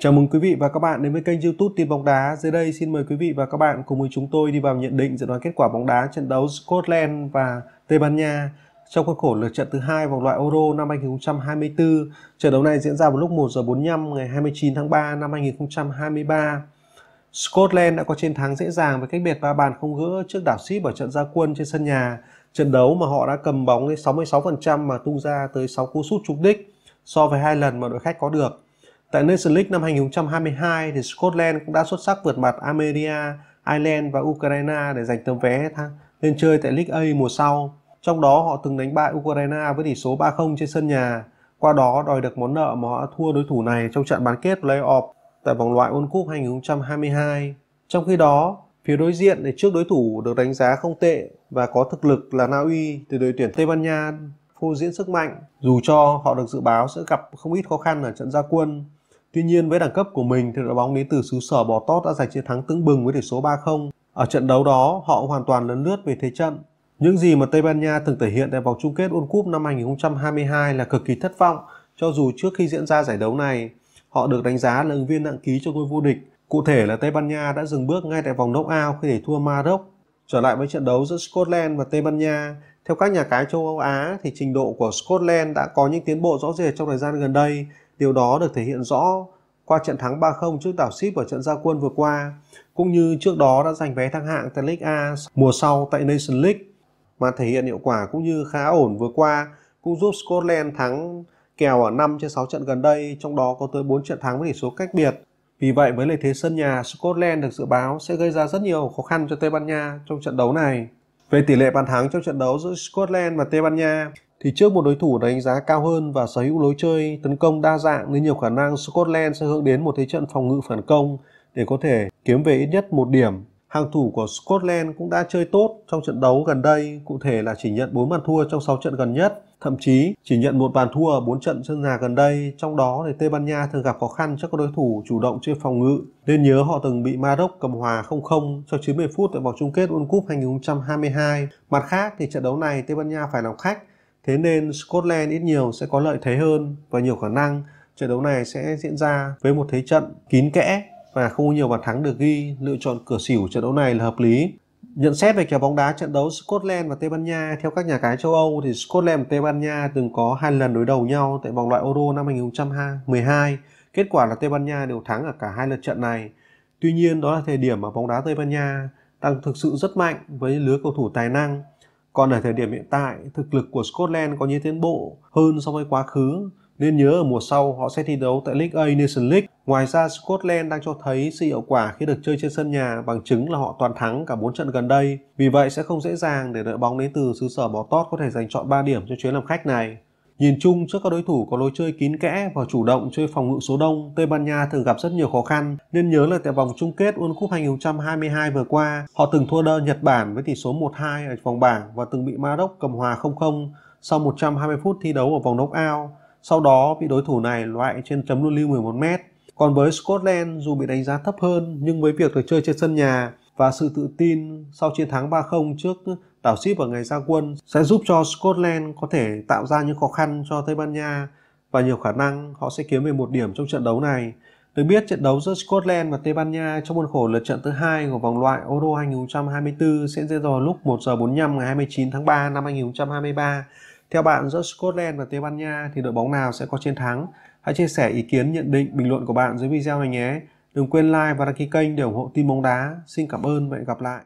Chào mừng quý vị và các bạn đến với kênh YouTube Tin bóng đá. Dưới đây xin mời quý vị và các bạn cùng với chúng tôi đi vào nhận định dự đoán kết quả bóng đá trận đấu Scotland và Tây Ban Nha trong khuôn khổ lượt trận thứ hai vòng loại Euro năm 2024. Trận đấu này diễn ra vào lúc 1 giờ 45 ngày 29 tháng 3 năm 2023. Scotland đã có chiến thắng dễ dàng với cách biệt ba bàn không gỡ trước đảo Ship ở trận gia quân trên sân nhà. Trận đấu mà họ đã cầm bóng đến 66% mà tung ra tới 6 cú sút trúng đích so với hai lần mà đội khách có được. Tại Nations League năm 2022 thì Scotland cũng đã xuất sắc vượt mặt Armenia, Ireland và Ukraine để giành tấm vé lên chơi tại League A mùa sau. Trong đó họ từng đánh bại Ukraine với tỷ số 3-0 trên sân nhà, qua đó đòi được món nợ mà họ thua đối thủ này trong trận bán kết playoff tại vòng loại World Cup 2022. Trong khi đó, phía đối diện để trước đối thủ được đánh giá không tệ và có thực lực là Na Uy từ đội tuyển Tây Ban Nha phô diễn sức mạnh dù cho họ được dự báo sẽ gặp không ít khó khăn ở trận gia quân Tuy nhiên với đẳng cấp của mình thì đội bóng đến từ xứ sở bò tót đã giành chiến thắng tưng bừng với tỷ số 3-0. Ở trận đấu đó, họ hoàn toàn lấn lướt về thế trận. Những gì mà Tây Ban Nha từng thể hiện tại vòng chung kết World Cup năm 2022 là cực kỳ thất vọng, cho dù trước khi diễn ra giải đấu này, họ được đánh giá là ứng viên nặng ký cho ngôi vô địch. Cụ thể là Tây Ban Nha đã dừng bước ngay tại vòng knock-out khi để thua Maroc. Trở lại với trận đấu giữa Scotland và Tây Ban Nha, theo các nhà cái châu Âu Á thì trình độ của Scotland đã có những tiến bộ rõ rệt trong thời gian gần đây Điều đó được thể hiện rõ qua trận thắng 3-0 trước đảo Ship ở trận gia quân vừa qua, cũng như trước đó đã giành vé thăng hạng tại League A mùa sau tại Nation League mà thể hiện hiệu quả cũng như khá ổn vừa qua cũng giúp Scotland thắng kèo ở 5 trên 6 trận gần đây, trong đó có tới 4 trận thắng với tỷ số cách biệt. Vì vậy với lợi thế sân nhà, Scotland được dự báo sẽ gây ra rất nhiều khó khăn cho Tây Ban Nha trong trận đấu này. Về tỷ lệ bàn thắng trong trận đấu giữa Scotland và Tây Ban Nha, thì trước một đối thủ đánh giá cao hơn và sở hữu lối chơi tấn công đa dạng nên nhiều khả năng Scotland sẽ hướng đến một thế trận phòng ngự phản công để có thể kiếm về ít nhất một điểm. Hàng thủ của Scotland cũng đã chơi tốt trong trận đấu gần đây, cụ thể là chỉ nhận 4 bàn thua trong 6 trận gần nhất, thậm chí chỉ nhận một bàn thua ở 4 trận sân nhà gần đây, trong đó thì Tây Ban Nha thường gặp khó khăn trước các đối thủ chủ động chơi phòng ngự. Nên nhớ họ từng bị Maroc cầm hòa 0-0 sau 90 phút tại vòng chung kết World Cup 2022. Mặt khác thì trận đấu này Tây Ban Nha phải làm khách Thế nên Scotland ít nhiều sẽ có lợi thế hơn và nhiều khả năng trận đấu này sẽ diễn ra với một thế trận kín kẽ và không có nhiều bàn thắng được ghi. Lựa chọn cửa xỉu trận đấu này là hợp lý. Nhận xét về kèo bóng đá trận đấu Scotland và Tây Ban Nha, theo các nhà cái châu Âu thì Scotland và Tây Ban Nha từng có hai lần đối đầu nhau tại vòng loại Euro năm 2012. Kết quả là Tây Ban Nha đều thắng ở cả hai lượt trận này. Tuy nhiên, đó là thời điểm mà bóng đá Tây Ban Nha đang thực sự rất mạnh với lứa cầu thủ tài năng còn ở thời điểm hiện tại, thực lực của Scotland có những tiến bộ hơn so với quá khứ, nên nhớ ở mùa sau họ sẽ thi đấu tại League A Nation League. Ngoài ra, Scotland đang cho thấy sự hiệu quả khi được chơi trên sân nhà bằng chứng là họ toàn thắng cả 4 trận gần đây. Vì vậy sẽ không dễ dàng để đội bóng đến từ xứ sở bò tót có thể giành chọn 3 điểm cho chuyến làm khách này. Nhìn chung trước các đối thủ có lối chơi kín kẽ và chủ động chơi phòng ngự số đông, Tây Ban Nha thường gặp rất nhiều khó khăn, nên nhớ là tại vòng chung kết World Cup 2022 vừa qua, họ từng thua đơn Nhật Bản với tỷ số 1-2 ở vòng bảng và từng bị Maroc cầm hòa 0-0 sau 120 phút thi đấu ở vòng knock-out. Sau đó bị đối thủ này loại trên chấm luân lưu 11 m. Còn với Scotland dù bị đánh giá thấp hơn nhưng với việc được chơi trên sân nhà và sự tự tin sau chiến thắng 3-0 trước đảo Ship ở ngày ra quân sẽ giúp cho Scotland có thể tạo ra những khó khăn cho Tây Ban Nha và nhiều khả năng họ sẽ kiếm về một điểm trong trận đấu này. Được biết trận đấu giữa Scotland và Tây Ban Nha trong khuôn khổ lượt trận thứ hai của vòng loại Euro 2024 sẽ diễn ra vào lúc 1 giờ 45 ngày 29 tháng 3 năm 2023. Theo bạn giữa Scotland và Tây Ban Nha thì đội bóng nào sẽ có chiến thắng? Hãy chia sẻ ý kiến, nhận định, bình luận của bạn dưới video này nhé. Đừng quên like và đăng ký kênh để ủng hộ team bóng đá. Xin cảm ơn và hẹn gặp lại.